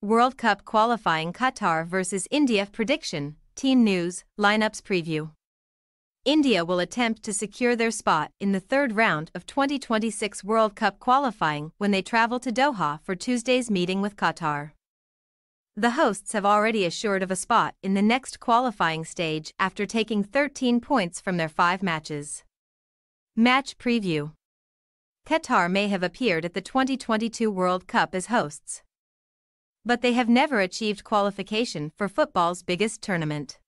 World Cup qualifying Qatar vs India prediction, team news, lineups preview. India will attempt to secure their spot in the third round of 2026 World Cup qualifying when they travel to Doha for Tuesday's meeting with Qatar. The hosts have already assured of a spot in the next qualifying stage after taking 13 points from their five matches. Match Preview Qatar may have appeared at the 2022 World Cup as hosts. But they have never achieved qualification for football's biggest tournament.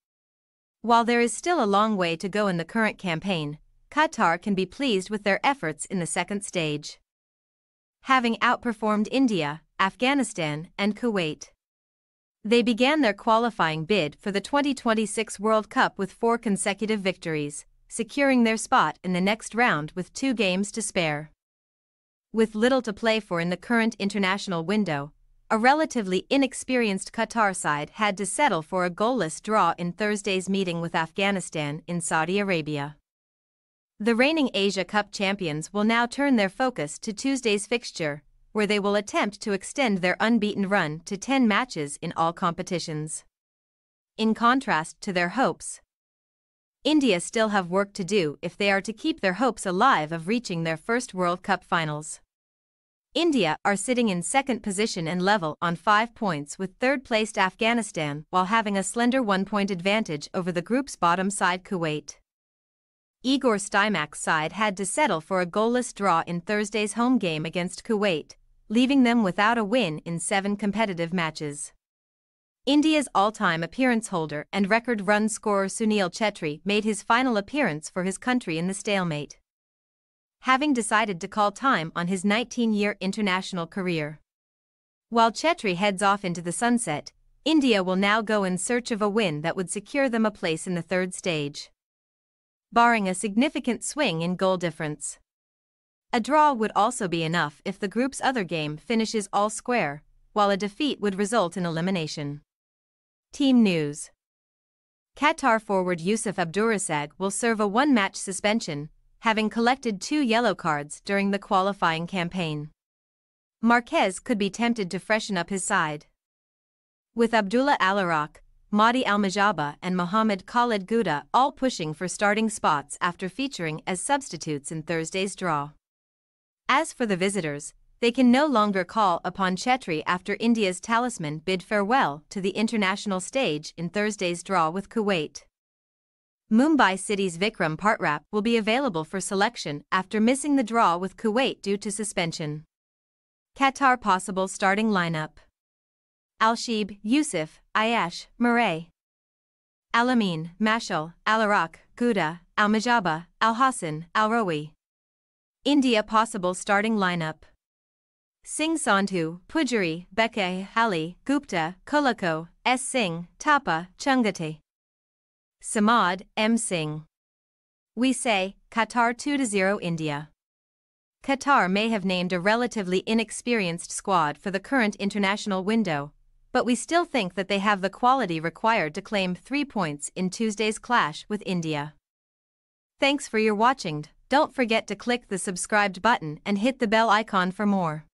While there is still a long way to go in the current campaign, Qatar can be pleased with their efforts in the second stage. Having outperformed India, Afghanistan, and Kuwait. They began their qualifying bid for the 2026 World Cup with four consecutive victories, securing their spot in the next round with two games to spare. With little to play for in the current international window, a relatively inexperienced Qatar side had to settle for a goalless draw in Thursday's meeting with Afghanistan in Saudi Arabia. The reigning Asia Cup champions will now turn their focus to Tuesday's fixture, where they will attempt to extend their unbeaten run to 10 matches in all competitions. In contrast to their hopes, India still have work to do if they are to keep their hopes alive of reaching their first World Cup finals. India are sitting in second position and level on five points with third-placed Afghanistan while having a slender one-point advantage over the group's bottom side Kuwait. Igor Stimac's side had to settle for a goalless draw in Thursday's home game against Kuwait, leaving them without a win in seven competitive matches. India's all-time appearance holder and record run scorer Sunil Chhetri made his final appearance for his country in the stalemate having decided to call time on his 19-year international career. While Chhetri heads off into the sunset, India will now go in search of a win that would secure them a place in the third stage. Barring a significant swing in goal difference. A draw would also be enough if the group's other game finishes all square, while a defeat would result in elimination. Team News Qatar forward Yusuf Abdurisag will serve a one-match suspension, having collected two yellow cards during the qualifying campaign. Marquez could be tempted to freshen up his side. With Abdullah Al Mahdi Al-Majaba and Mohamed Khalid Gouda all pushing for starting spots after featuring as substitutes in Thursday's draw. As for the visitors, they can no longer call upon Chhetri after India's talisman bid farewell to the international stage in Thursday's draw with Kuwait. Mumbai City's Vikram Partap will be available for selection after missing the draw with Kuwait due to suspension. Qatar possible starting lineup. Al-Sheeb, Yusuf, Ayash, Murray. Al-Amin, Mashal, Al-Araq, Gouda, Al-Majaba, Al-Hassan, Al-Rawi. India possible starting lineup. Singh Sandhu, Poojary, Bheke, Ali, Gupta, Colaco, S. Singh, Thapa, Chhangte. Samad M. Singh. We say, Qatar 2-0 India. Qatar may have named a relatively inexperienced squad for the current international window, but we still think that they have the quality required to claim three points in Tuesday's clash with India. Thanks for your watching. Don't forget to click the subscribed button and hit the bell icon for more.